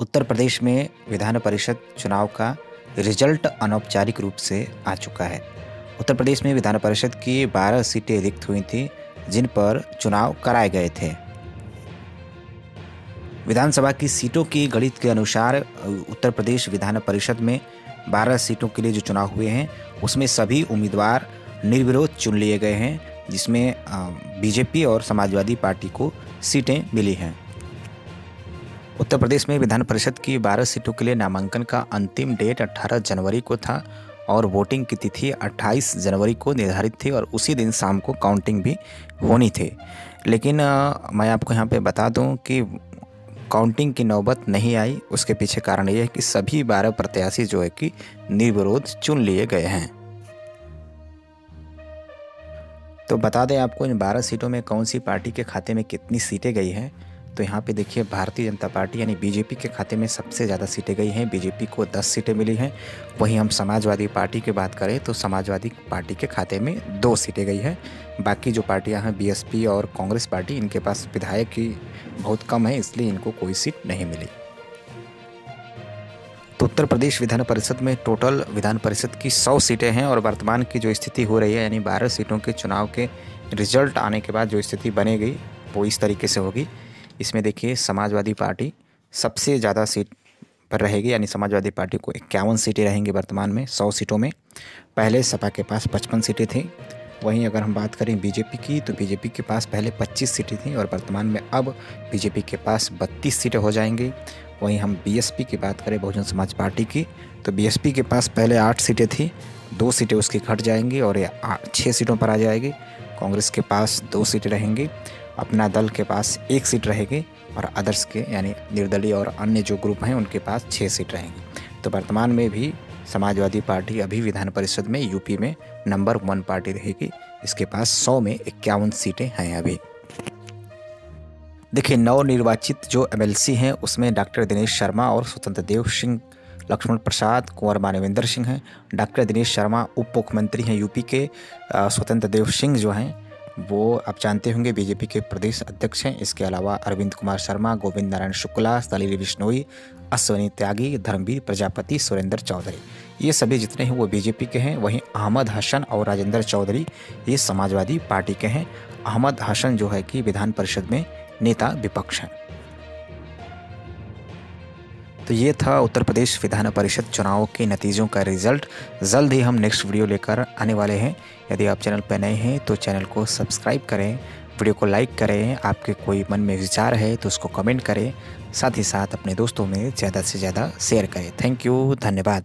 उत्तर प्रदेश में विधान परिषद चुनाव का रिज़ल्ट अनौपचारिक रूप से आ चुका है। उत्तर प्रदेश में विधान परिषद की 12 सीटें रिक्त हुई थी, जिन पर चुनाव कराए गए थे। विधानसभा की सीटों की गणित के अनुसार, उत्तर प्रदेश विधान परिषद में 12 सीटों के लिए जो चुनाव हुए हैं, उसमें सभी उम्मीदवार निर्विरोध चुन लिए गए हैं, जिसमें बीजेपी और समाजवादी पार्टी को सीटें मिली हैं। उत्तर प्रदेश में विधान परिषद की 12 सीटों के लिए नामांकन का अंतिम डेट 18 जनवरी को था और वोटिंग की तिथि 28 जनवरी को निर्धारित थी और उसी दिन शाम को काउंटिंग भी होनी थी। लेकिन आ, मैं आपको यहाँ पे बता दूँ कि काउंटिंग की नौबत नहीं आई। उसके पीछे कारण ये है कि सभी बारह प्रत्याशी जो है कि निर्विरोध चुन लिए गए हैं। तो बता दें आपको इन बारह सीटों में कौन सी पार्टी के खाते में कितनी सीटें गई हैं? तो यहाँ पे देखिए, भारतीय जनता पार्टी यानी बीजेपी के खाते में सबसे ज़्यादा सीटें गई हैं। बीजेपी को 10 सीटें मिली हैं। वहीं हम समाजवादी पार्टी की बात करें तो समाजवादी पार्टी के खाते में दो सीटें गई हैं। बाकी जो पार्टियाँ हैं, बीएसपी और कांग्रेस पार्टी, इनके पास विधायक ही बहुत कम है, इसलिए इनको कोई सीट नहीं मिली। तो उत्तर प्रदेश विधान परिषद में टोटल विधान परिषद की 100 सीटें हैं और वर्तमान की जो स्थिति हो रही है, यानी 12 सीटों के चुनाव के रिज़ल्ट आने के बाद जो स्थिति बनेगी, वो इस तरीके से होगी। इसमें देखिए, समाजवादी पार्टी सबसे ज़्यादा सीट पर रहेगी, यानी समाजवादी पार्टी को इक्यावन सीटें रहेंगी वर्तमान में, सौ सीटों में। पहले सपा के पास पचपन सीटें थी। वहीं अगर हम बात करें बीजेपी की तो बीजेपी के पास पहले 25 सीटें थी और वर्तमान में अब बीजेपी के पास 32 सीटें हो जाएँगी। वहीं हम बीएसपी की बात करें, बहुजन समाज पार्टी की तो बीएसपी के पास पहले आठ सीटें थी, दो सीटें उसकी घट जाएँगी और ये छः सीटों पर आ जाएगी। कांग्रेस के पास दो सीटें रहेंगी। अपना दल के पास एक सीट रहेगी और अदर्स के, यानी निर्दलीय और अन्य जो ग्रुप हैं, उनके पास छः सीट रहेंगी। तो वर्तमान में भी समाजवादी पार्टी अभी विधान परिषद में, यूपी में नंबर वन पार्टी रहेगी। इसके पास सौ में इक्यावन सीटें हैं अभी। देखिए, नवनिर्वाचित जो एमएलसी हैं, उसमें डॉक्टर दिनेश शर्मा और स्वतंत्र देव सिंह, लक्ष्मण प्रसाद, कुंवर मानवेंद्र सिंह हैं। डॉक्टर दिनेश शर्मा उप मुख्यमंत्री हैं यूपी के। स्वतंत्र देव सिंह जो हैं वो आप जानते होंगे, बीजेपी के प्रदेश अध्यक्ष हैं। इसके अलावा अरविंद कुमार शर्मा, गोविंद नारायण शुक्ला सलील बिश्नोई, अश्वनी त्यागी, धर्मवीर, प्रजापति, सुरेंद्र चौधरी। ये सभी जितने हैं वो बीजेपी के हैं। वहीं अहमद हसन और राजेंद्र चौधरी, ये समाजवादी पार्टी के हैं। अहमद हसन जो है कि विधान परिषद में नेता विपक्ष हैं। तो ये था उत्तर प्रदेश विधान परिषद चुनाव के नतीजों का रिज़ल्ट। जल्द ही हम नेक्स्ट वीडियो लेकर आने वाले हैं। यदि आप चैनल पर नए हैं तो चैनल को सब्सक्राइब करें, वीडियो को लाइक करें, आपके कोई मन में विचार है तो उसको कमेंट करें। साथ ही साथ अपने दोस्तों में ज़्यादा से ज़्यादा शेयर करें। थैंक यू धन्यवाद।